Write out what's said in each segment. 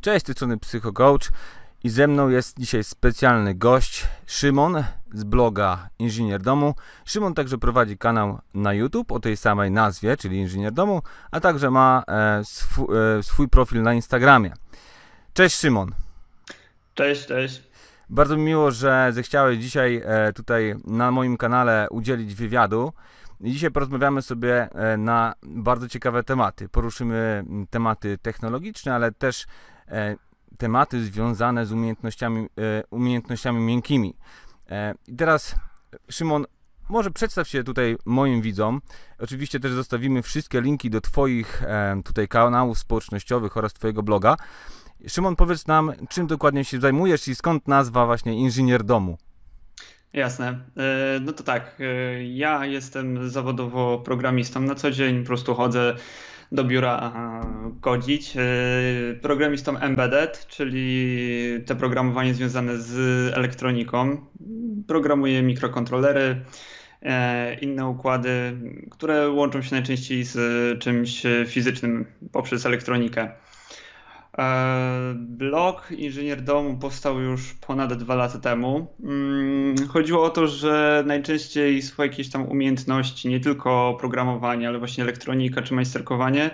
Cześć, strony PsychoCoach i ze mną jest dzisiaj specjalny gość, Szymon z bloga Inżynier Domu. Szymon także prowadzi kanał na YouTube o tej samej nazwie, czyli Inżynier Domu, a także ma e, swój, e, swój profil na Instagramie. Cześć Szymon. Cześć, cześć. Bardzo mi miło, że zechciałeś dzisiaj e, tutaj na moim kanale udzielić wywiadu. I dzisiaj porozmawiamy sobie e, na bardzo ciekawe tematy. Poruszymy tematy technologiczne, ale też tematy związane z umiejętnościami, e, umiejętnościami miękkimi. I teraz, Szymon, może przedstaw się tutaj moim widzom. Oczywiście też zostawimy wszystkie linki do Twoich tutaj kanałów społecznościowych oraz Twojego bloga. Szymon, powiedz nam, czym dokładnie się zajmujesz i skąd nazwa właśnie inżynier domu? Jasne. E, no to tak, e, ja jestem zawodowo programistą na co dzień, po prostu chodzę do biura kodzić. E, programistą embedded, czyli te programowanie związane z elektroniką. Programuję mikrokontrolery, inne układy, które łączą się najczęściej z czymś fizycznym poprzez elektronikę. E, blog Inżynier Domu powstał już ponad dwa lata temu. Mm, chodziło o to, że najczęściej swoje jakieś tam umiejętności, nie tylko programowanie, ale właśnie elektronika czy majsterkowanie,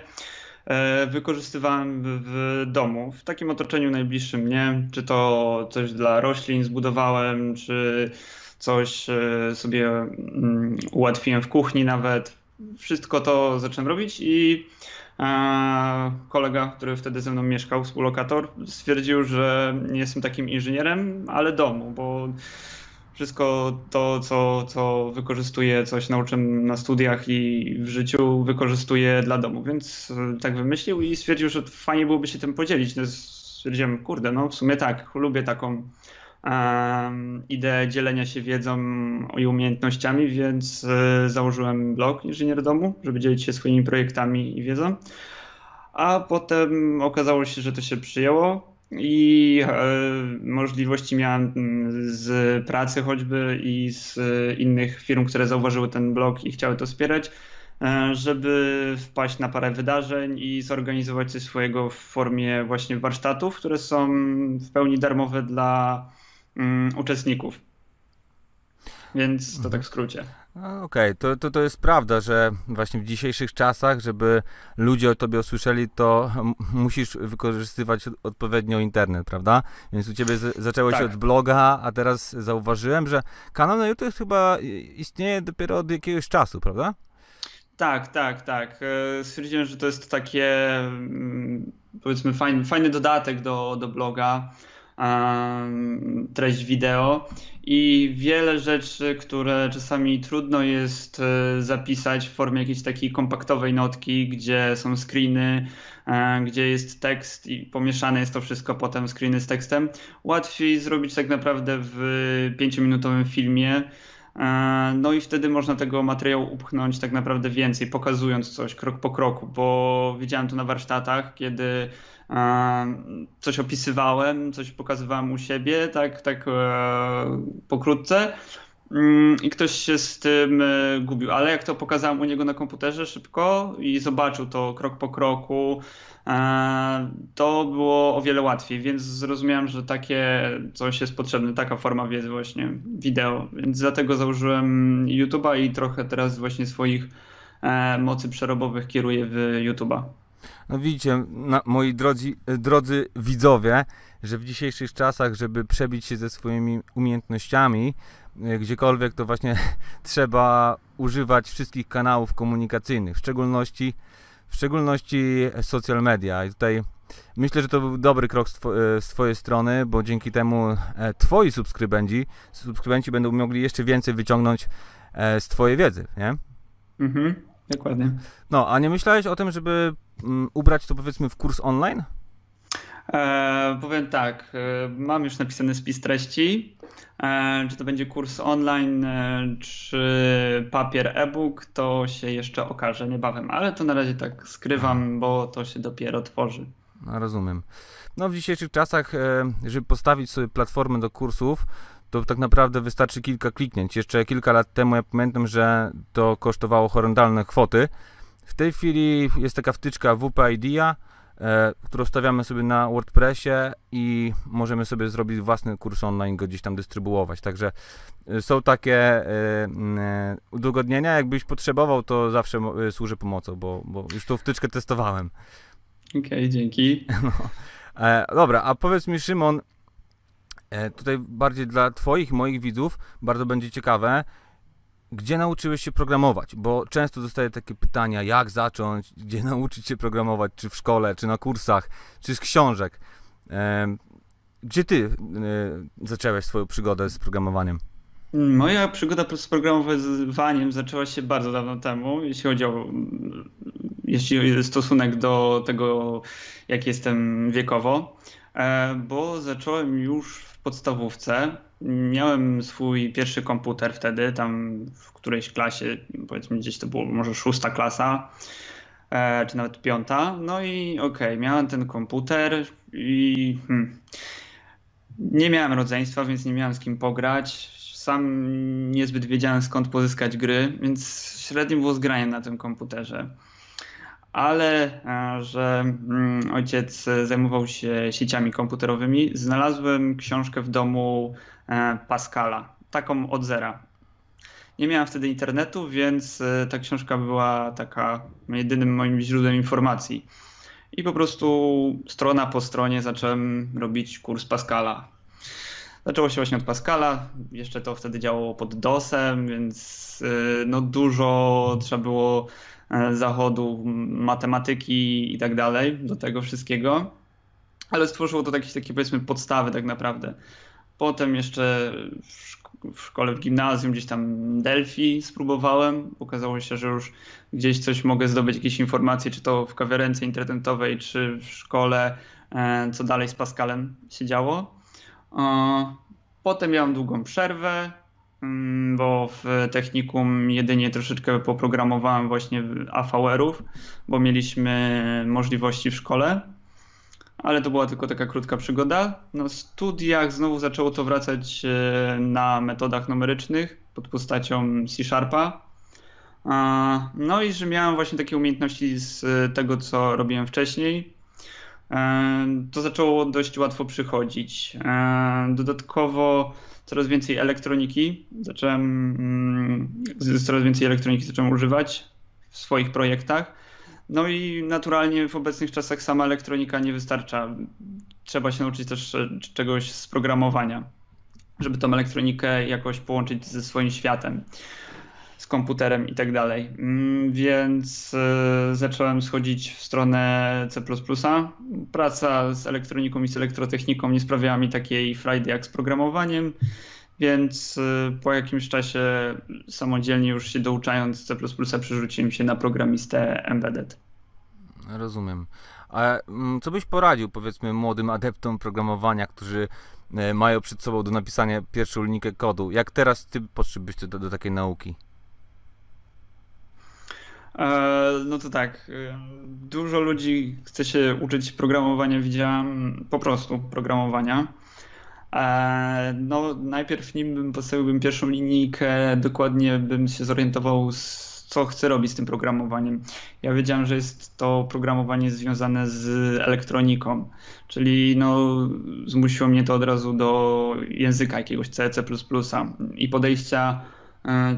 e, wykorzystywałem w domu, w takim otoczeniu najbliższym mnie, czy to coś dla roślin zbudowałem, czy coś e, sobie mm, ułatwiłem w kuchni nawet. Wszystko to zacząłem robić i kolega, który wtedy ze mną mieszkał, współlokator, stwierdził, że nie jestem takim inżynierem, ale domu, bo wszystko to, co, co wykorzystuję, coś nauczyłem na studiach i w życiu, wykorzystuję dla domu. Więc e, tak wymyślił i stwierdził, że fajnie byłoby się tym podzielić. No, stwierdziłem, kurde, no w sumie tak, lubię taką ideę dzielenia się wiedzą i umiejętnościami, więc e, założyłem blog Inżynier Domu, żeby dzielić się swoimi projektami i wiedzą. A potem okazało się, że to się przyjęło i e, możliwości miałem z pracy choćby i z innych firm, które zauważyły ten blog i chciały to wspierać, e, żeby wpaść na parę wydarzeń i zorganizować coś swojego w formie właśnie warsztatów, które są w pełni darmowe dla mm, uczestników. Więc to tak w skrócie. Okej, okay. to, to, to jest prawda, że właśnie w dzisiejszych czasach, żeby ludzie o tobie usłyszeli, to musisz wykorzystywać odpowiednio internet, prawda? Więc u ciebie z, zaczęło tak. się od bloga, a teraz zauważyłem, że kanał na YouTube chyba istnieje dopiero od jakiegoś czasu, prawda? Tak, tak, tak. E, stwierdziłem, że to jest takie mm, powiedzmy fajny, fajny dodatek do, do bloga treść wideo i wiele rzeczy, które czasami trudno jest e, zapisać w formie jakiejś takiej kompaktowej notki, gdzie są screeny, e, gdzie jest tekst i pomieszane jest to wszystko potem screeny z tekstem. Łatwiej zrobić tak naprawdę w pięciominutowym filmie. E, no i wtedy można tego materiału upchnąć tak naprawdę więcej, pokazując coś krok po kroku, bo widziałem to na warsztatach, kiedy coś opisywałem, coś pokazywałem u siebie, tak, tak e, pokrótce. Mm, I ktoś się z tym e, gubił, ale jak to pokazałem u niego na komputerze szybko i zobaczył to krok po kroku, e, to było o wiele łatwiej, więc zrozumiałem, że takie coś jest potrzebne, taka forma wiedzy właśnie, wideo, więc dlatego założyłem YouTube'a i trochę teraz właśnie swoich mocy przerobowych kieruję w YouTube'a. No widzicie, na, moi drodzy, drodzy widzowie, że w dzisiejszych czasach, żeby przebić się ze swoimi umiejętnościami, e, gdziekolwiek, to właśnie trzeba używać wszystkich kanałów komunikacyjnych, w szczególności, w szczególności social media. I tutaj myślę, że to był dobry krok z, e, Twojej strony, bo dzięki temu e, Twoi subskrybenci, subskrybenci będą mogli jeszcze więcej wyciągnąć z Twojej wiedzy, nie? Mhm. Dokładnie. No, a nie myślałeś o tym, żeby mm, ubrać to powiedzmy w kurs online? E, powiem tak, e, mam już napisany spis treści. E, czy to będzie kurs online, e, czy papier e-book, to się jeszcze okaże niebawem, ale to na razie tak skrywam, bo to się dopiero tworzy. No, rozumiem. No w dzisiejszych czasach, e, żeby postawić sobie platformę do kursów, to tak naprawdę wystarczy kilka kliknięć. Jeszcze kilka lat temu ja pamiętam, że to kosztowało horrendalne kwoty. W tej chwili jest taka wtyczka WP Idea, którą stawiamy sobie na WordPressie i możemy sobie zrobić własny kurs online, go gdzieś tam dystrybuować. Także e, są takie e, e, udogodnienia. Jakbyś potrzebował, to zawsze e, służę pomocą, bo, bo już tą wtyczkę testowałem. Okej, okay, dzięki. No. E, dobra, a powiedz mi, Szymon, e, tutaj bardziej dla Twoich, moich widzów bardzo będzie ciekawe, gdzie nauczyłeś się programować? Bo często dostaję takie pytania, jak zacząć, gdzie nauczyć się programować, czy w szkole, czy na kursach, czy z książek. E, gdzie ty zacząłeś swoją przygodę z programowaniem? Moja przygoda z programowaniem zaczęła się bardzo dawno temu, jeśli chodzi o jeśli stosunek do tego, jak jestem wiekowo, e, bo zacząłem już w podstawówce. Miałem swój pierwszy komputer wtedy, tam w którejś klasie, powiedzmy gdzieś to było może szósta klasa, e, czy nawet piąta. No i okej, okay, miałem ten komputer i hmm, nie miałem rodzeństwa, więc nie miałem z kim pograć sam niezbyt wiedziałem skąd pozyskać gry, więc średnio było zgranie na tym komputerze. Ale e, że mm, ojciec zajmował się sieciami komputerowymi, znalazłem książkę w domu e, Pascala, taką od zera. Nie miałem wtedy internetu, więc e, ta książka była taka jedynym moim źródłem informacji. I po prostu strona po stronie zacząłem robić kurs Pascala. Zaczęło się właśnie od Pascala, jeszcze to wtedy działało pod DOSem, więc no dużo trzeba było zachodu, matematyki i tak dalej do tego wszystkiego. Ale stworzyło to jakieś takie powiedzmy podstawy tak naprawdę. Potem jeszcze w szkole, w gimnazjum gdzieś tam Delphi spróbowałem. Okazało się, że już gdzieś coś mogę zdobyć, jakieś informacje, czy to w kawiarence internetowej, czy w szkole, e, co dalej z Pascalem się działo. Potem miałem długą przerwę, bo w technikum jedynie troszeczkę poprogramowałem właśnie AVR-ów, bo mieliśmy możliwości w szkole, ale to była tylko taka krótka przygoda. Na studiach znowu zaczęło to wracać e, na metodach numerycznych pod postacią C-Sharpa. No i że miałem właśnie takie umiejętności z tego, co robiłem wcześniej, to zaczęło dość łatwo przychodzić. Dodatkowo coraz więcej elektroniki zacząłem, mm, coraz więcej elektroniki zacząłem używać w swoich projektach. No i naturalnie w obecnych czasach sama elektronika nie wystarcza. Trzeba się nauczyć też czegoś z programowania, żeby tą elektronikę jakoś połączyć ze swoim światem z komputerem i tak dalej. Mm, więc e, zacząłem schodzić w stronę C. Praca z elektroniką i z elektrotechniką nie sprawiała mi takiej frajdy jak z programowaniem, więc e, po jakimś czasie samodzielnie już się douczając C przerzuciłem się na programistę embedded. Rozumiem. A mm, co byś poradził, powiedzmy, młodym adeptom programowania, którzy e, mają przed sobą do napisania pierwszą linijkę kodu? Jak teraz ty podszedłbyś do, do takiej nauki? E, no to tak, e, dużo ludzi chce się uczyć programowania, widziałem po prostu programowania. E, no najpierw nim bym postawiłbym pierwszą linijkę, dokładnie bym się zorientował co chcę robić z tym programowaniem. Ja wiedziałem, że jest to programowanie związane z elektroniką, czyli no, zmusiło mnie to od razu do języka jakiegoś C, C++ i podejścia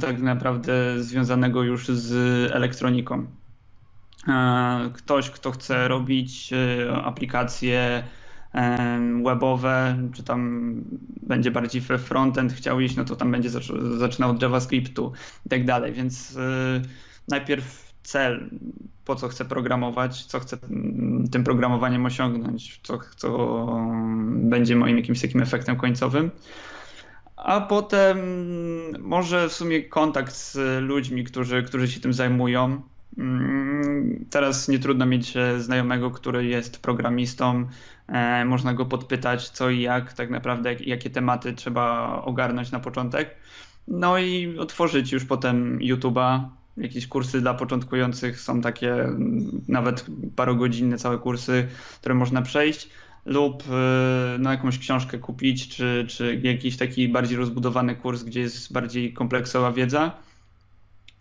tak naprawdę związanego już z elektroniką. E, ktoś, kto chce robić e, aplikacje webowe, czy tam będzie bardziej we frontend chciał iść, no to tam będzie zaczynał od JavaScriptu i tak dalej. Więc najpierw cel, po co chcę programować, co chcę tym programowaniem osiągnąć, co, co będzie moim jakimś takim efektem końcowym a potem może w sumie kontakt z ludźmi, którzy, którzy się tym zajmują. Mm, teraz nie trudno mieć znajomego, który jest programistą. E, można go podpytać, co i jak, tak naprawdę, jakie tematy trzeba ogarnąć na początek. No i otworzyć już potem YouTube'a. Jakieś kursy dla początkujących są takie, nawet parogodzinne całe kursy, które można przejść lub y, na jakąś książkę kupić, czy, czy jakiś taki bardziej rozbudowany kurs, gdzie jest bardziej kompleksowa wiedza.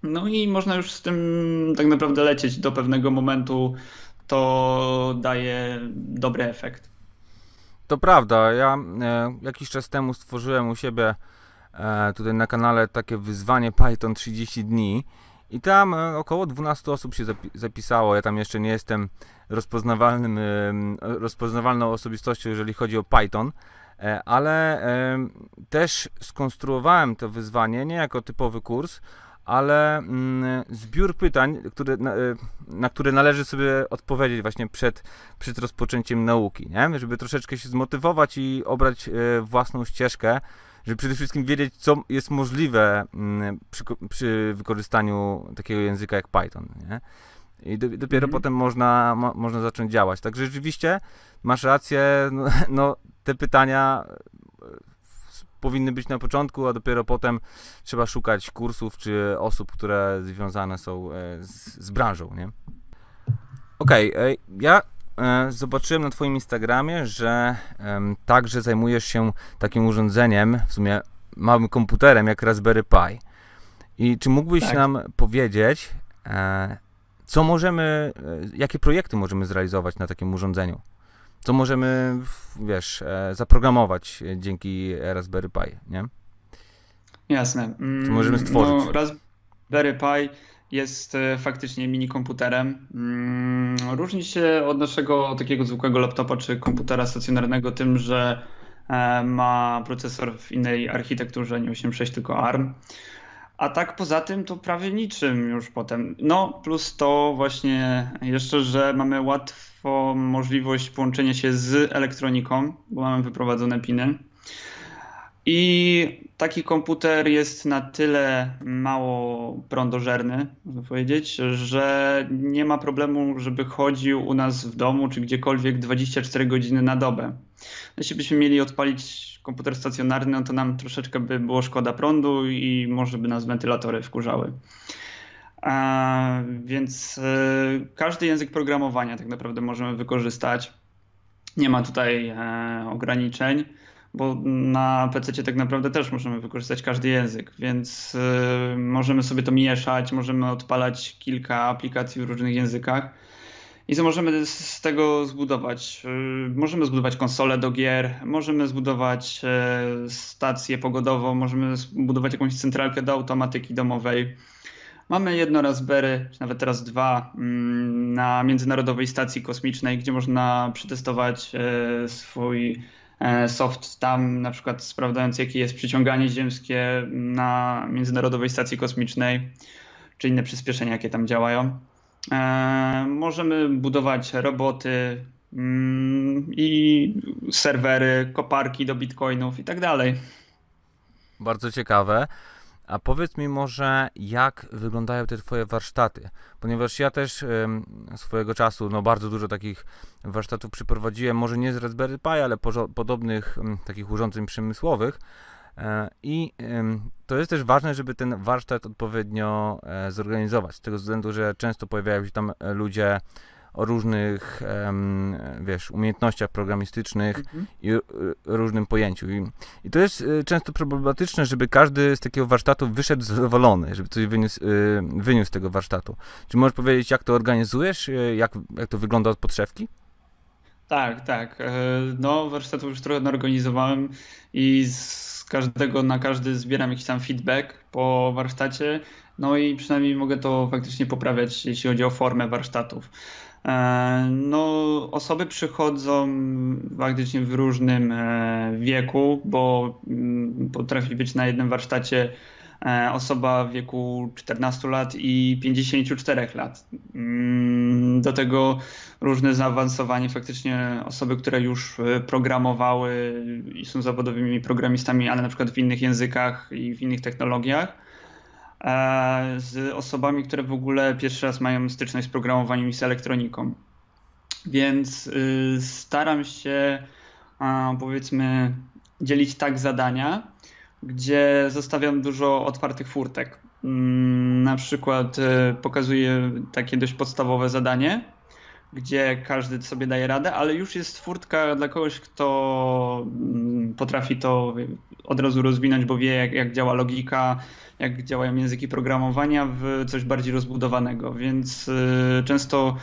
No i można już z tym tak naprawdę lecieć do pewnego momentu, to daje dobry efekt. To prawda. Ja e, jakiś czas temu stworzyłem u siebie e, tutaj na kanale takie wyzwanie Python 30 dni i tam e, około 12 osób się zapi zapisało. Ja tam jeszcze nie jestem rozpoznawalnym, rozpoznawalną osobistością, jeżeli chodzi o Python, e, ale też skonstruowałem to wyzwanie nie jako typowy kurs, ale mm, zbiór pytań, które, na, e, na, które należy sobie odpowiedzieć właśnie przed, przed rozpoczęciem nauki, nie? żeby troszeczkę się zmotywować i obrać własną ścieżkę, żeby przede wszystkim wiedzieć, co jest możliwe mm, przy, przy wykorzystaniu takiego języka jak Python. Nie? I do, dopiero mhm. potem można, mo, można zacząć działać. Także rzeczywiście masz rację, no, no, te pytania e, powinny być na początku, a dopiero potem trzeba szukać kursów czy osób, które związane są e, z, z branżą, nie? Okej, okay, ja E, zobaczyłem na Twoim Instagramie, że także zajmujesz się takim urządzeniem, w sumie małym komputerem jak Raspberry Pi. I czy mógłbyś tak. nam powiedzieć, e, co możemy, e, jakie projekty możemy zrealizować na takim urządzeniu? Co możemy, wiesz, zaprogramować dzięki Raspberry Pi, nie? Jasne. Co możemy mm, stworzyć? No, Raspberry Pi jest e, faktycznie mini komputerem. Mm, różni się od naszego takiego zwykłego laptopa czy komputera stacjonarnego tym, że e, ma procesor w innej architekturze, nie 86 tylko ARM. A tak poza tym to prawie niczym już potem. No plus to właśnie jeszcze, że mamy łatwą możliwość połączenia się z elektroniką, bo mamy wyprowadzone piny. I taki komputer jest na tyle mało prądożerny, można powiedzieć, że nie ma problemu, żeby chodził u nas w domu czy gdziekolwiek 24 godziny na dobę. Jeśli byśmy mieli odpalić komputer stacjonarny, no to nam troszeczkę by było szkoda prądu i może by nas wentylatory wkurzały. A, więc y, każdy język programowania tak naprawdę możemy wykorzystać. Nie ma tutaj e, ograniczeń bo na PC tak naprawdę też możemy wykorzystać każdy język, więc y, możemy sobie to mieszać, możemy odpalać kilka aplikacji w różnych językach. I co możemy z tego zbudować? Y, możemy zbudować konsolę do gier, możemy zbudować y, stację pogodową, możemy zbudować jakąś centralkę do automatyki domowej. Mamy jedno Raspberry, czy nawet teraz dwa, mm, na Międzynarodowej Stacji Kosmicznej, gdzie można przetestować swój E, soft tam na przykład sprawdzając jakie jest przyciąganie ziemskie na Międzynarodowej Stacji Kosmicznej, czy inne przyspieszenia jakie tam działają. E, możemy budować roboty mm, i serwery, koparki do bitcoinów i tak dalej. Bardzo ciekawe. A powiedz mi może, jak wyglądają te Twoje warsztaty? Ponieważ ja też swojego czasu no, bardzo dużo takich warsztatów przyprowadziłem, może nie z Raspberry Pi, ale podobnych takich urządzeń przemysłowych. E, I to jest też ważne, żeby ten warsztat odpowiednio e, zorganizować, z tego względu, że często pojawiają się tam e, ludzie o różnych, wiesz, umiejętnościach programistycznych mhm. i y, różnym pojęciu. I, I, to jest y, często problematyczne, żeby każdy z takiego warsztatu wyszedł zadowolony, żeby coś wyniósł, y, wyniósł z tego warsztatu. Czy możesz powiedzieć, jak to organizujesz, jak, jak to wygląda od podszewki? Tak, tak. E, no, warsztatów już trochę organizowałem i z każdego na każdy zbieram jakiś tam feedback po warsztacie. No i przynajmniej mogę to faktycznie poprawiać, jeśli chodzi o formę warsztatów. E, no, osoby przychodzą faktycznie w różnym e, wieku, bo mm, potrafi być na jednym warsztacie e, osoba w wieku 14 lat i 54 lat. Mm, do tego różne zaawansowanie, faktycznie osoby, które już programowały i są zawodowymi programistami, ale na przykład w innych językach i w innych technologiach. Z osobami, które w ogóle pierwszy raz mają styczność z programowaniem i z elektroniką. Więc y, staram się, powiedzmy, dzielić tak zadania, gdzie zostawiam dużo otwartych furtek. Mm, na przykład y, pokazuję takie dość podstawowe zadanie, gdzie każdy sobie daje radę, ale już jest furtka dla kogoś, kto mm, potrafi to od razu rozwinąć, bo wie, jak, jak działa logika, jak działają języki programowania, w coś bardziej rozbudowanego. Więc y, często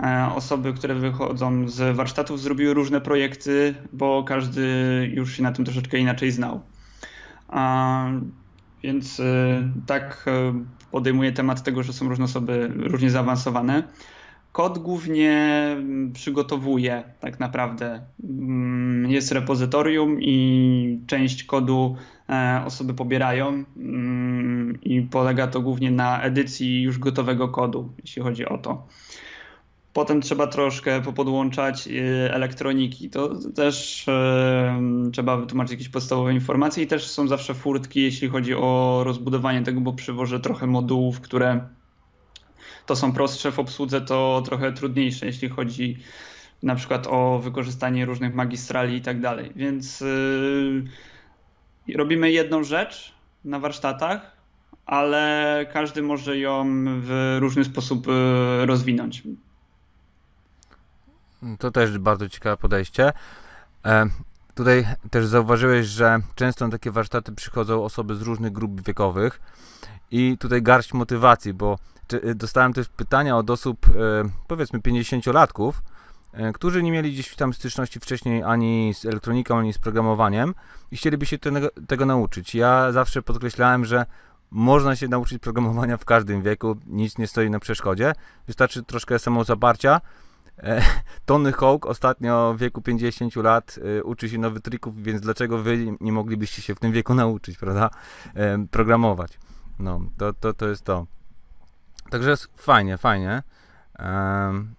e, osoby, które wychodzą z warsztatów, zrobiły różne projekty, bo każdy już się na tym troszeczkę inaczej znał. Więc tak podejmuję temat tego, że są różne osoby różnie zaawansowane. Kod głównie mm, przygotowuje tak naprawdę. Mm, jest repozytorium i część kodu e, osoby pobierają mm, i polega to głównie na edycji już gotowego kodu, jeśli chodzi o to. Potem trzeba troszkę popodłączać e, elektroniki. To też e, trzeba wytłumaczyć jakieś podstawowe informacje i też są zawsze furtki, jeśli chodzi o rozbudowanie tego, bo przywożę trochę modułów, które to są prostsze w obsłudze, to trochę trudniejsze, jeśli chodzi na przykład o wykorzystanie różnych magistrali i tak dalej. Więc yy, robimy jedną rzecz na warsztatach, ale każdy może ją w różny sposób yy, rozwinąć. To też bardzo ciekawe podejście. E, tutaj też zauważyłeś, że często na takie warsztaty przychodzą osoby z różnych grup wiekowych i tutaj garść motywacji, bo Y, dostałem też pytania od osób, y, powiedzmy 50-latków, y, którzy nie mieli gdzieś tam styczności wcześniej ani z elektroniką, ani z programowaniem i chcieliby się tego, tego nauczyć. Ja zawsze podkreślałem, że można się nauczyć programowania w każdym wieku, nic nie stoi na przeszkodzie, wystarczy troszkę samozaparcia. E, Tony Hawk ostatnio w wieku 50 lat uczy się nowych trików, więc dlaczego wy nie moglibyście się w tym wieku nauczyć, prawda? E, programować. No, to, to, to jest to. Także fajnie, fajnie. Um,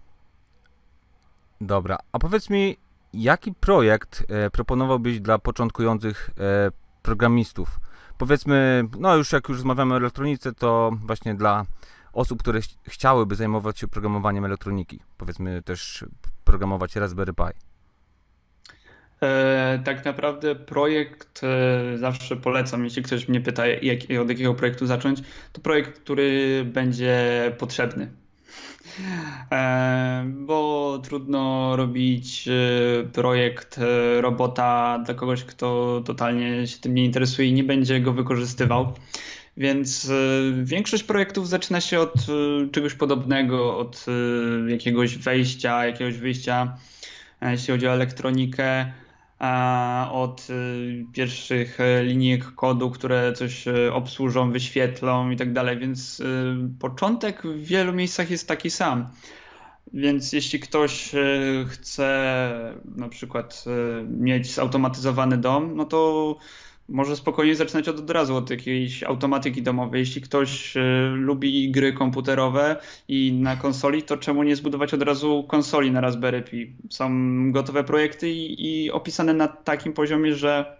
dobra, a powiedz mi, jaki projekt e, proponowałbyś dla początkujących e, programistów? Powiedzmy, no już jak już rozmawiamy o elektronice, to właśnie dla osób, które ch chciałyby zajmować się programowaniem elektroniki. Powiedzmy też programować Raspberry Pi. E, tak naprawdę projekt e, zawsze polecam, jeśli ktoś mnie pyta, jak, od jakiego projektu zacząć, to projekt, który będzie potrzebny. E, bo trudno robić projekt robota dla kogoś, kto totalnie się tym nie interesuje i nie będzie go wykorzystywał. Więc większość projektów zaczyna się od czegoś podobnego, od jakiegoś wejścia, jakiegoś wyjścia, jeśli chodzi o elektronikę od y, pierwszych y, linijek kodu, które coś y, obsłużą, wyświetlą i tak dalej, więc początek w wielu miejscach jest taki sam. Więc jeśli ktoś chce na przykład mieć zautomatyzowany dom, no to może spokojnie zaczynać od, od razu od jakiejś automatyki domowej. Jeśli ktoś y, lubi gry komputerowe i na konsoli, to czemu nie zbudować od razu konsoli na Raspberry Pi? Są gotowe projekty i, i opisane na takim poziomie, że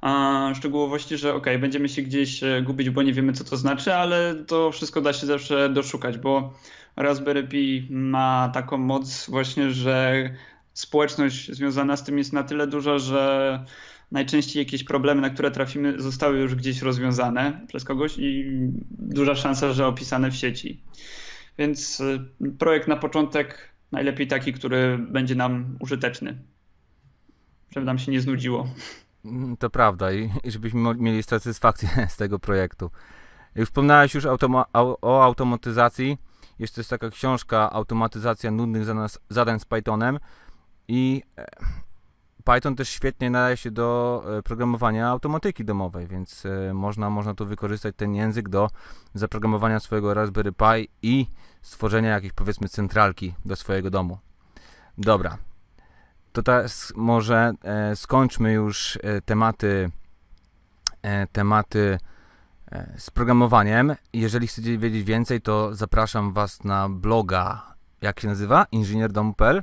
a, szczegółowości, że ok, będziemy się gdzieś e, gubić, bo nie wiemy co to znaczy, ale to wszystko da się zawsze doszukać, bo Raspberry Pi ma taką moc właśnie, że społeczność związana z tym jest na tyle duża, że najczęściej jakieś problemy, na które trafimy, zostały już gdzieś rozwiązane przez kogoś i duża szansa, że opisane w sieci. Więc y, projekt na początek najlepiej taki, który będzie nam użyteczny, żeby nam się nie znudziło. Mm, to prawda i, żebyśmy mieli satysfakcję z tego projektu. Wspomniałeś już automa o automatyzacji. Jest taka książka Automatyzacja nudnych zadań z Pythonem i e, Python też świetnie nadaje się do e, programowania automatyki domowej, więc e, można, można tu wykorzystać ten język do zaprogramowania swojego Raspberry Pi i stworzenia jakiejś powiedzmy centralki do swojego domu. Dobra, to teraz może e, skończmy już tematy tematy z programowaniem. Jeżeli chcecie wiedzieć więcej, to zapraszam Was na bloga, jak się nazywa? inżynierdomu.pl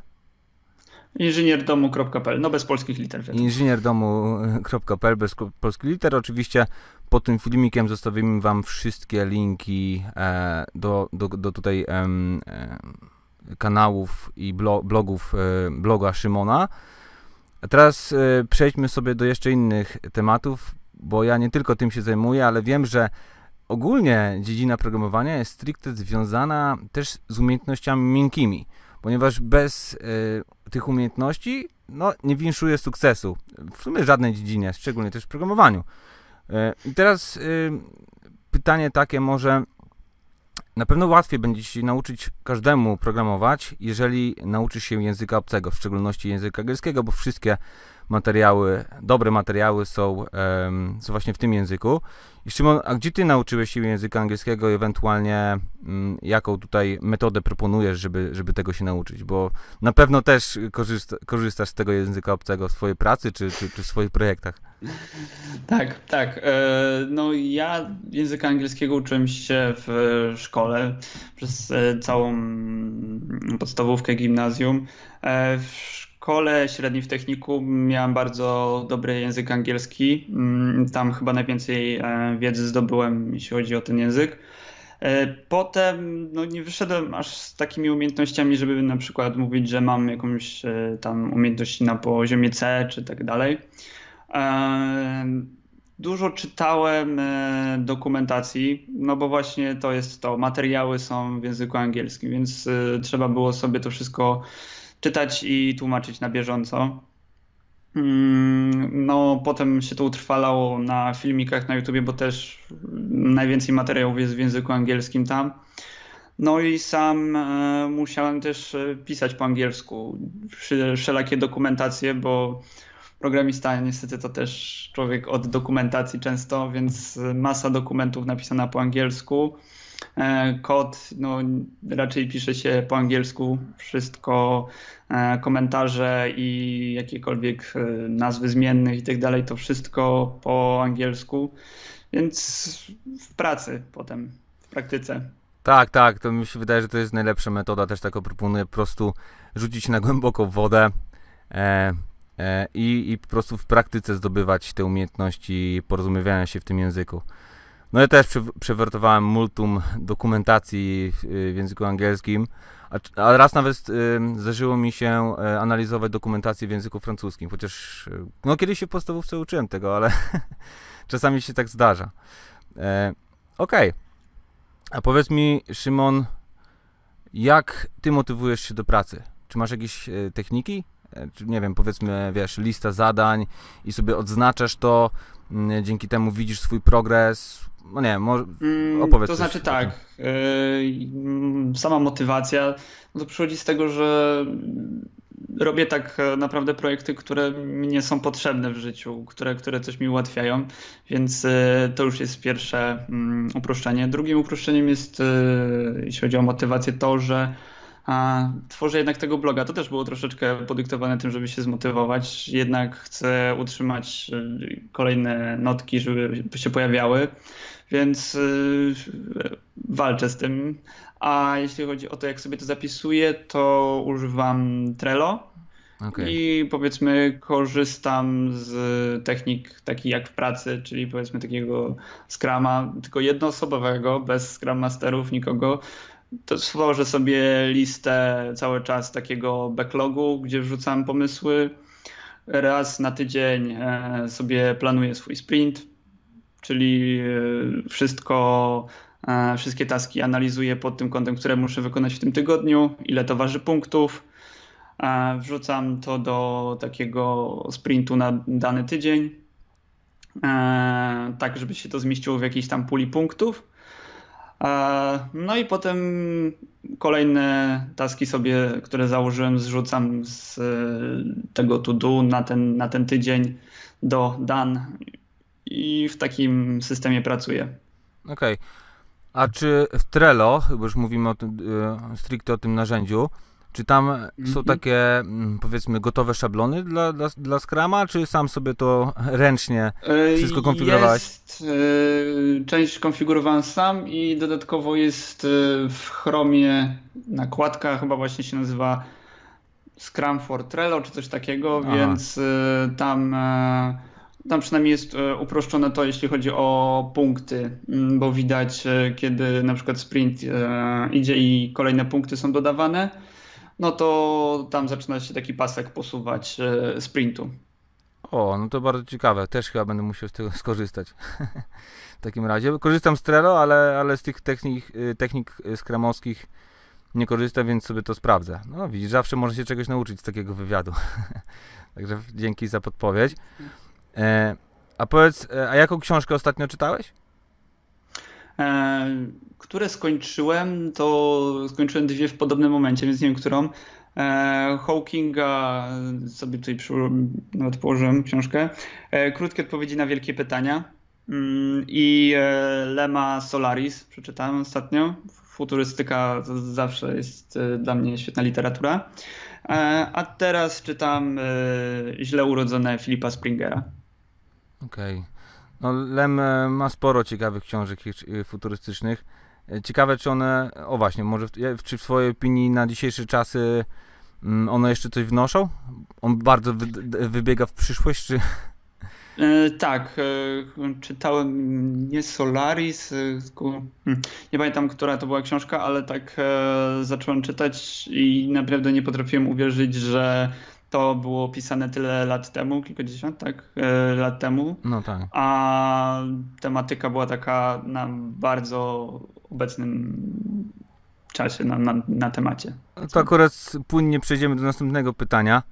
Inżynierdomu.pl, no bez polskich liter. Inżynierdomu.pl bez polskich liter. Oczywiście pod tym filmikiem zostawimy Wam wszystkie linki e, do, do, do tutaj e, kanałów i blogów e, bloga Szymona. A teraz e, przejdźmy sobie do jeszcze innych tematów, bo ja nie tylko tym się zajmuję, ale wiem, że ogólnie dziedzina programowania jest stricte związana też z umiejętnościami miękkimi ponieważ bez y, tych umiejętności no, nie winszuje sukcesu w sumie żadnej dziedzinie, szczególnie też w programowaniu. Y, I teraz y, pytanie takie może, na pewno łatwiej będzie się nauczyć każdemu programować, jeżeli nauczysz się języka obcego, w szczególności języka angielskiego, bo wszystkie materiały, dobre materiały są, um, są właśnie w tym języku. I Szymon, a gdzie ty nauczyłeś się języka angielskiego ewentualnie um, jaką tutaj metodę proponujesz, żeby, żeby tego się nauczyć? Bo na pewno też korzysta, korzystasz z tego języka obcego w swojej pracy czy, czy, czy w swoich projektach. Tak, tak. E, no ja języka angielskiego uczyłem się w szkole przez e, całą podstawówkę, gimnazjum. E, w szkole średniej w techniku miałem bardzo dobry język angielski. Mm, tam chyba najwięcej wiedzy zdobyłem, jeśli chodzi o ten język. Potem no, nie wyszedłem aż z takimi umiejętnościami, żeby na przykład mówić, że mam jakąś tam umiejętności na poziomie C czy tak dalej. Dużo czytałem e, dokumentacji, no bo właśnie to jest to. Materiały są w języku angielskim, więc e, trzeba było sobie to wszystko czytać i tłumaczyć na bieżąco. Mm, no, potem się to utrwalało na filmikach na YouTubie, bo też najwięcej materiałów jest w języku angielskim tam. No i sam e, musiałem też pisać po angielsku wszelakie dokumentacje, bo programista niestety to też człowiek od dokumentacji często, więc masa dokumentów napisana po angielsku. E, kod no, raczej pisze się po angielsku, wszystko, e, komentarze i jakiekolwiek e, nazwy zmiennych i tak dalej, to wszystko po angielsku, więc w pracy potem, w praktyce. Tak, tak, to mi się wydaje, że to jest najlepsza metoda, też tak proponuję, po prostu rzucić na głęboką wodę, E, i, i po prostu w praktyce zdobywać te umiejętności porozumiewania się w tym języku. No ja też przewertowałem multum dokumentacji w, w języku angielskim, a, raz nawet y, zdarzyło mi się y, analizować dokumentację w języku francuskim, chociaż y, no kiedyś się w podstawówce uczyłem tego, ale czasami się tak zdarza. E, Okej. Okay. A powiedz mi, Szymon, jak ty motywujesz się do pracy? Czy masz jakieś techniki? nie wiem, powiedzmy, wiesz, lista zadań i sobie odznaczasz to, mm, dzięki temu widzisz swój progres. No nie, może mm, opowiedz. To znaczy tak, yy, sama motywacja no to przychodzi z tego, że robię tak naprawdę projekty, które mi nie są potrzebne w życiu, które, które coś mi ułatwiają, więc e, to już jest pierwsze mm, uproszczenie. Drugim uproszczeniem jest, e, jeśli chodzi o motywację, to, że a tworzę jednak tego bloga. To też było troszeczkę podyktowane tym, żeby się zmotywować. Jednak chcę utrzymać kolejne notki, żeby się pojawiały, więc y, walczę z tym. A jeśli chodzi o to, jak sobie to zapisuję, to używam Trello. Okay. I powiedzmy, korzystam z technik takich jak w pracy, czyli powiedzmy takiego Scrama, tylko jednoosobowego, bez Scrum Masterów, nikogo, to stworzę sobie listę cały czas takiego backlogu, gdzie wrzucam pomysły. Raz na tydzień e, sobie planuję swój sprint, czyli e, wszystko, e, wszystkie taski analizuję pod tym kątem, które muszę wykonać w tym tygodniu, ile to waży punktów. Wrzucam to do takiego sprintu na dany tydzień, tak żeby się to zmieściło w jakiejś tam puli punktów. No i potem kolejne taski sobie, które założyłem, zrzucam z e, tego to do na ten, na ten tydzień do done i w takim systemie pracuję. Okej. Okay. A czy w Trello, bo już mówimy o tym, e, stricte o tym narzędziu, czy tam mm -hmm. są mhm. takie, mm, powiedzmy, gotowe szablony dla, dla, dla Scrama, czy sam sobie to ręcznie wszystko konfigurowałeś? Jest, yy, część konfigurowałem sam i dodatkowo jest w Chromie nakładka, chyba właśnie się nazywa Scrum for Trello, czy coś takiego, Aha. więc tam... Tam przynajmniej jest uproszczone to, jeśli chodzi o punkty, mm, bo widać, kiedy na przykład sprint idzie i kolejne punkty są dodawane no to tam zaczyna się taki pasek posuwać e, sprintu. O, no to bardzo ciekawe. Też chyba będę musiał z tego skorzystać. w takim razie. Korzystam z Trello, ale, ale z tych technik, technik skramowskich nie korzystam, więc sobie to sprawdzę. No widzisz, zawsze można się czegoś nauczyć z takiego wywiadu. Także dzięki za podpowiedź. E, a powiedz, e, a jaką książkę ostatnio czytałeś? Które skończyłem, to skończyłem dwie w podobnym momencie, więc nie wiem którą. Hawkinga, sobie tutaj nawet położyłem książkę. Krótkie odpowiedzi na wielkie pytania. Mm, I Lema Solaris przeczytałem ostatnio. Futurystyka zawsze jest dla mnie świetna literatura. E, a teraz czytam e, Źle urodzone Filipa Springera. Okej. Okay. No, Lem e, ma sporo ciekawych książek futurystycznych. Ciekawe, czy one, o właśnie, może, w, czy w swojej opinii na dzisiejsze czasy mm, one jeszcze coś wnoszą? On bardzo wy, wybiega w przyszłość, czy... E, tak, e, czytałem nie Solaris, e, hmm, nie pamiętam, która to była książka, ale tak zacząłem czytać i naprawdę nie potrafiłem uwierzyć, że to było pisane tyle lat temu, kilkadziesiąt, tak, lat temu. No tak. A tematyka była taka na bardzo obecnym czasie, na, na, na temacie. To akurat płynnie przejdziemy do następnego pytania.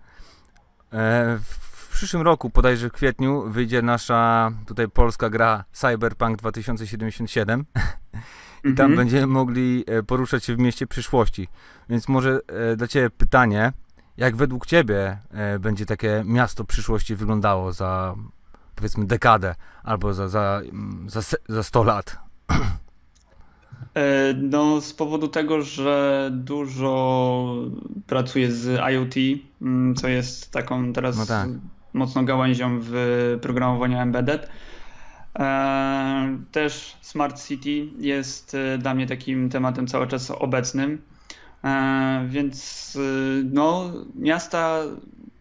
W przyszłym roku, bodajże w kwietniu, wyjdzie nasza tutaj polska gra Cyberpunk 2077 i tam mhm. będziemy mogli e, poruszać się w mieście przyszłości. Więc może e, dla Ciebie pytanie, jak według Ciebie e, będzie takie miasto przyszłości wyglądało za powiedzmy dekadę albo za, za, za, za 100 lat? No, z powodu tego, że dużo pracuję z IoT, mm, co jest taką teraz no tak mocno gałęzią w programowaniu embedded. E, też Smart City jest e, dla mnie takim tematem cały czas obecnym. E, więc no, miasta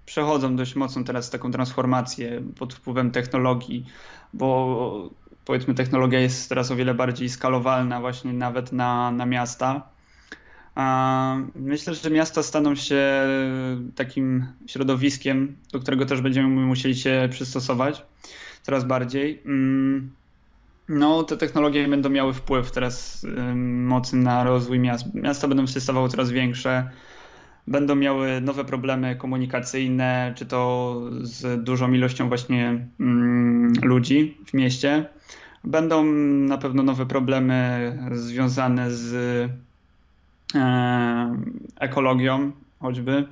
przechodzą dość mocno teraz taką transformację pod wpływem technologii, bo powiedzmy technologia jest teraz o wiele bardziej skalowalna właśnie nawet na, na miasta. Myślę, że miasta staną się takim środowiskiem, do którego też będziemy musieli się przystosować coraz bardziej. No, te technologie będą miały wpływ teraz mocny na rozwój miast. Miasta będą się stawały coraz większe, będą miały nowe problemy komunikacyjne, czy to z dużą ilością właśnie ludzi w mieście. Będą na pewno nowe problemy związane z E, ekologią choćby.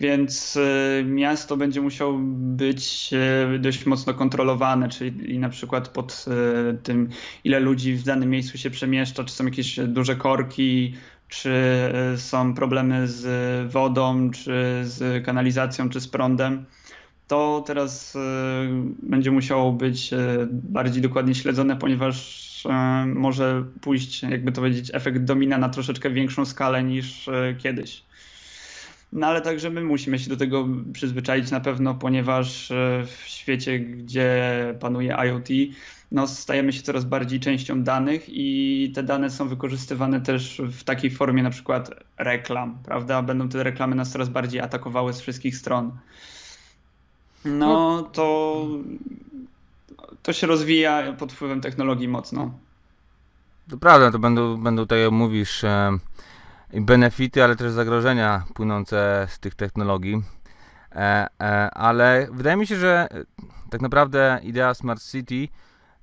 Więc e, miasto będzie musiało być e, dość mocno kontrolowane, czyli na przykład pod tym, ile ludzi w danym miejscu się przemieszcza, czy są jakieś duże korki, czy są problemy z wodą, czy z kanalizacją, czy z prądem. To teraz będzie musiało być bardziej dokładnie śledzone, ponieważ może pójść, jakby to powiedzieć, efekt domina na troszeczkę większą skalę niż kiedyś. No ale także my musimy się do tego przyzwyczaić na pewno, ponieważ e, w świecie, gdzie panuje IoT, no, stajemy się coraz bardziej częścią danych i te dane są wykorzystywane też w takiej formie na przykład reklam, prawda? Będą te reklamy nas coraz bardziej atakowały z wszystkich stron. No, no. to to się rozwija pod wpływem technologii mocno. To prawda, to będą, będą tak jak mówisz, e, benefity, ale też zagrożenia płynące z tych technologii. E, e, ale wydaje mi się, że e, tak naprawdę idea Smart City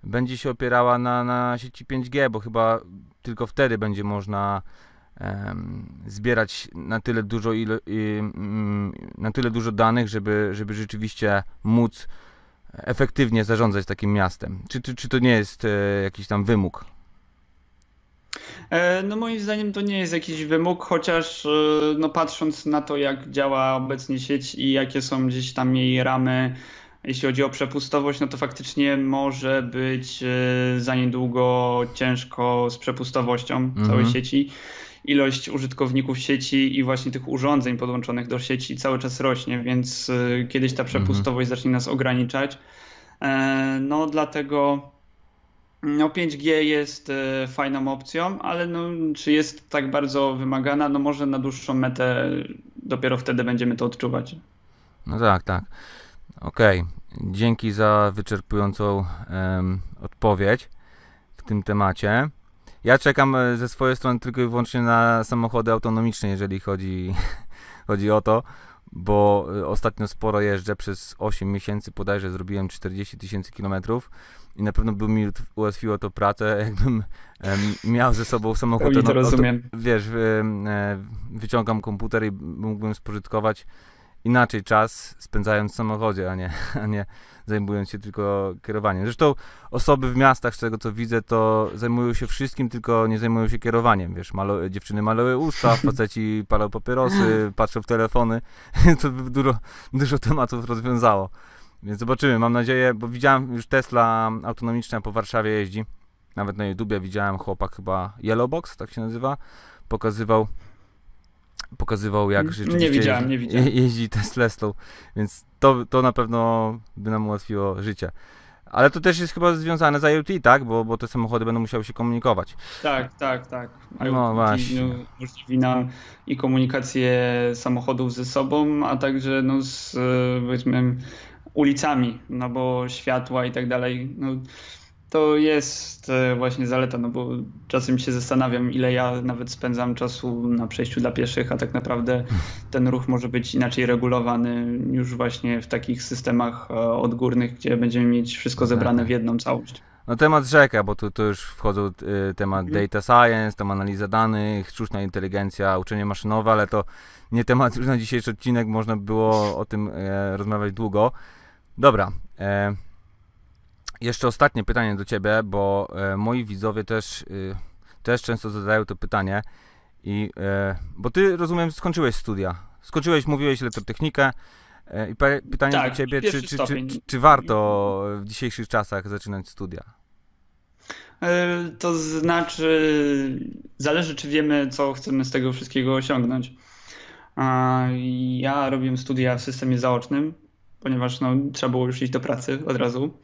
będzie się opierała na, na sieci 5G, bo chyba tylko wtedy będzie można zbierać na tyle dużo ilo, mm, na tyle dużo danych, żeby, żeby rzeczywiście móc efektywnie zarządzać takim miastem? Czy, czy, czy to nie jest jakiś tam wymóg? E, no moim zdaniem to nie jest jakiś wymóg, chociaż e, no patrząc na to, jak działa obecnie sieć i jakie są gdzieś tam jej ramy, jeśli chodzi o przepustowość, no to faktycznie może być za niedługo ciężko z przepustowością mhm. całej sieci ilość użytkowników sieci i właśnie tych urządzeń podłączonych do sieci cały czas rośnie, więc kiedyś ta przepustowość zacznie nas ograniczać. E, no dlatego no 5G jest e, fajną opcją, ale no, czy jest tak bardzo wymagana? No może na dłuższą metę dopiero wtedy będziemy to odczuwać. No tak, tak. Okej. Okay. Dzięki za wyczerpującą um, odpowiedź w tym temacie. Ja czekam e, ze swojej strony tylko i wyłącznie na samochody autonomiczne, jeżeli chodzi, chodzi o to, bo y, ostatnio sporo jeżdżę, przez 8 miesięcy bodajże zrobiłem 40 tysięcy kilometrów i na pewno by mi ułatwiło to pracę, jakbym miał ze sobą samochód. To no, rozumiem. To, wiesz, e, wyciągam komputer i mógłbym spożytkować inaczej czas spędzając w samochodzie, a nie, a nie zajmując się tylko kierowaniem. Zresztą osoby w miastach, z tego co widzę, to zajmują się wszystkim, tylko nie zajmują się kierowaniem. Wiesz, malo, dziewczyny malują usta, faceci palą papierosy, patrzą w telefony. to by dużo, dużo tematów rozwiązało. Więc zobaczymy, mam nadzieję, bo widziałem już Tesla autonomiczna po Warszawie jeździ. Nawet na YouTubie widziałem chłopak chyba Yellowbox, tak się nazywa, pokazywał pokazywał jak rzeczywiście nie widziałem, nie widziałem. jeździ Teslą, więc to, to na pewno by nam ułatwiło życie. Ale to też jest chyba związane z IoT, tak? Bo, bo te samochody będą musiały się komunikować. Tak, tak, tak. IoT no właśnie. No, umożliwi nam i komunikację samochodów ze sobą, a także no, z powiedzmy ulicami, no bo światła i tak dalej. No, to jest e, właśnie zaleta, no bo czasem się zastanawiam, ile ja nawet spędzam czasu na przejściu dla pieszych, a tak naprawdę ten ruch może być inaczej regulowany już właśnie w takich systemach e, odgórnych, gdzie będziemy mieć wszystko zebrane w jedną całość. No temat rzeka, bo tu, tu już wchodzą y, temat mhm. data science, tam analiza danych, sztuczna inteligencja, uczenie maszynowe, ale to nie temat już na dzisiejszy odcinek, można było o tym e, rozmawiać długo. Dobra, e, jeszcze ostatnie pytanie do Ciebie, bo e, moi widzowie też, y, też często zadają to pytanie. I, e, bo Ty, rozumiem, skończyłeś studia. Skończyłeś, mówiłeś elektrotechnikę. E, I pytanie tak, do Ciebie, czy, czy, czy, czy warto w dzisiejszych czasach zaczynać studia? To znaczy, zależy, czy wiemy, co chcemy z tego wszystkiego osiągnąć. Ja robiłem studia w systemie zaocznym, ponieważ no, trzeba było już iść do pracy od razu.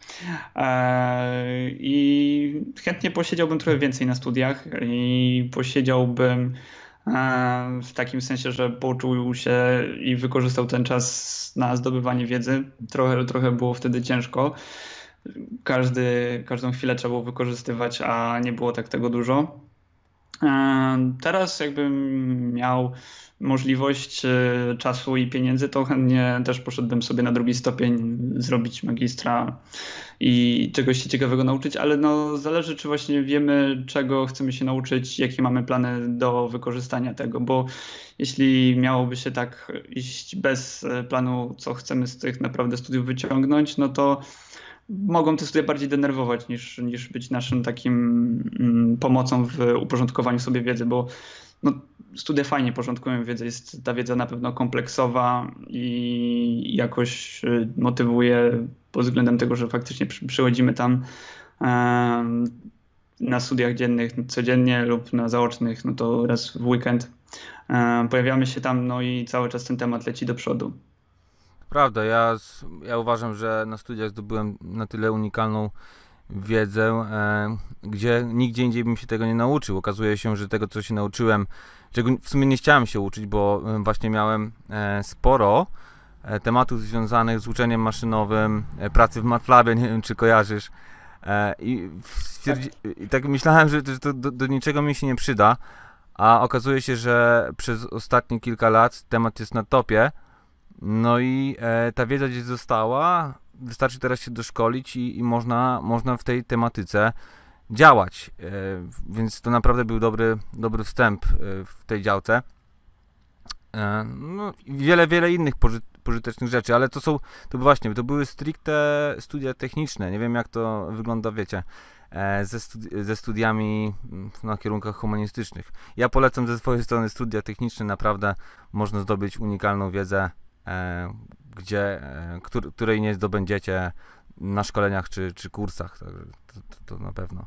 E, I chętnie posiedziałbym trochę więcej na studiach i posiedziałbym e, w takim sensie, że poczuł się i wykorzystał ten czas na zdobywanie wiedzy. Trochę, trochę było wtedy ciężko. Każdy, każdą chwilę trzeba było wykorzystywać, a nie było tak tego dużo. E, teraz jakbym miał możliwość e, czasu i pieniędzy, to chętnie też poszedłbym sobie na drugi stopień zrobić magistra i czegoś się ciekawego nauczyć, ale no zależy, czy właśnie wiemy, czego chcemy się nauczyć, jakie mamy plany do wykorzystania tego, bo jeśli miałoby się tak iść bez e, planu, co chcemy z tych naprawdę studiów wyciągnąć, no to mogą te studia bardziej denerwować niż, niż być naszym takim mm, pomocą w uporządkowaniu sobie wiedzy, bo no, studia fajnie porządkują wiedzę, jest ta wiedza na pewno kompleksowa i jakoś y, motywuje pod względem tego, że faktycznie przychodzimy tam na studiach dziennych codziennie lub na zaocznych, no to raz w weekend pojawiamy się tam, no i cały czas ten temat leci do przodu. Prawda, ja, ja uważam, że na studiach zdobyłem na tyle unikalną wiedzę, e, gdzie nigdzie indziej bym się tego nie nauczył. Okazuje się, że tego, co się nauczyłem, czego w sumie nie chciałem się uczyć, bo e, właśnie miałem e, sporo e, tematów związanych z uczeniem maszynowym, e, pracy w MATLABie, nie wiem, czy kojarzysz. E, I, stwierdzi-. I tak myślałem, że to do, do niczego mi się nie przyda, a okazuje się, że przez ostatnie kilka lat temat jest na topie. No i e, ta wiedza gdzieś została, wystarczy teraz się doszkolić i, i można, można w tej tematyce działać. E, więc to naprawdę był dobry, dobry wstęp e, w tej działce. E, no, wiele, wiele innych poży, pożytecznych rzeczy, ale to są, to właśnie, to były stricte studia techniczne. Nie wiem, jak to wygląda, wiecie, ze, studi ze studiami mm, na kierunkach humanistycznych. Ja polecam ze swojej strony studia techniczne, naprawdę można zdobyć unikalną wiedzę gdzie, e, której nie zdobędziecie na szkoleniach czy, czy kursach, to, to, to, na pewno.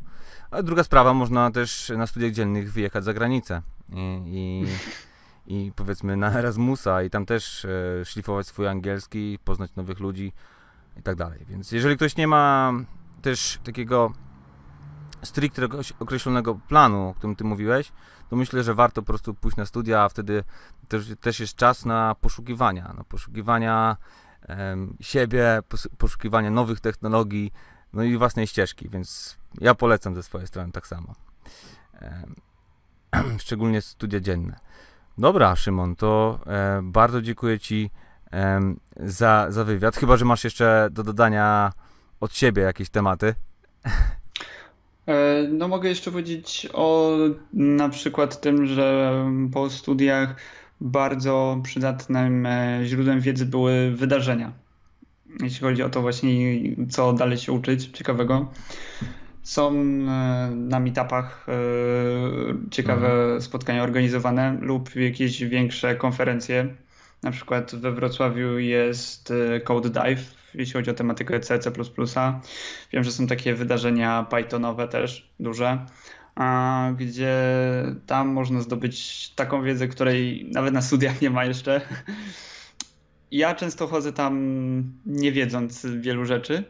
A druga sprawa, można też na studiach dziennych wyjechać za granicę i, i, i powiedzmy na Erasmusa i tam też e, szlifować swój angielski, poznać nowych ludzi i tak dalej. Więc jeżeli ktoś nie ma też takiego stricte określonego planu, o którym ty mówiłeś, to myślę, że warto po prostu pójść na studia, a wtedy też, też jest czas na poszukiwania, na poszukiwania siebie, poszukiwania nowych technologii, no i własnej ścieżki, więc ja polecam ze swojej strony tak samo. Szczególnie studia dzienne. Dobra, Szymon, to e, bardzo dziękuję Ci za, za wywiad. Chyba, że masz jeszcze do dodania od siebie jakieś tematy. E, no mogę jeszcze powiedzieć o na przykład tym, że po studiach bardzo przydatnym e, źródłem wiedzy były wydarzenia. Jeśli chodzi o to właśnie, co dalej się uczyć ciekawego. Są e, na meetupach ciekawe mhm. spotkania organizowane lub jakieś większe konferencje. Na przykład we Wrocławiu jest Code Dive, jeśli chodzi o tematykę C, C++. Wiem, że są takie wydarzenia Pythonowe też duże, gdzie tam można zdobyć taką wiedzę, której nawet na studiach nie ma jeszcze. Ja często chodzę tam nie wiedząc wielu rzeczy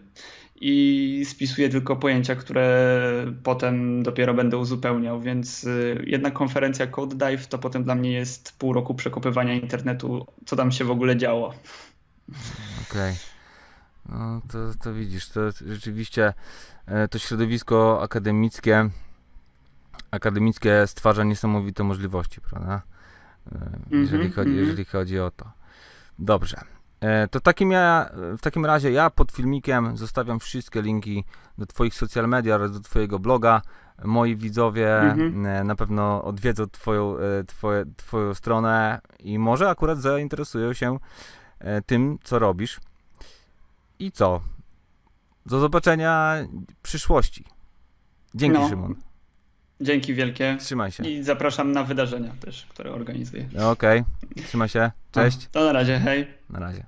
i spisuję tylko pojęcia, które potem dopiero będę uzupełniał, więc y, jedna konferencja Code Dive to potem dla mnie jest pół roku przekopywania internetu, co tam się w ogóle działo. Okej. Okay. No to, to widzisz, to rzeczywiście e, to środowisko akademickie akademickie stwarza niesamowite możliwości, prawda? E, jeżeli, mm-hmm, chodzi, mm-hmm. jeżeli chodzi o to. Dobrze. E, to takim ja, w takim razie ja pod filmikiem zostawiam wszystkie linki do Twoich social media oraz do Twojego bloga. Moi widzowie mm-hmm. na pewno odwiedzą twoją, twoje, twoją stronę i może akurat zainteresują się tym, co robisz. I co? Do zobaczenia w przyszłości. Dzięki, no. Szymon. Dzięki wielkie. Trzymaj się. I zapraszam na wydarzenia też, które organizuję. Okej. Okay. Trzymaj się. Cześć. No, to na razie, hej. Na razie.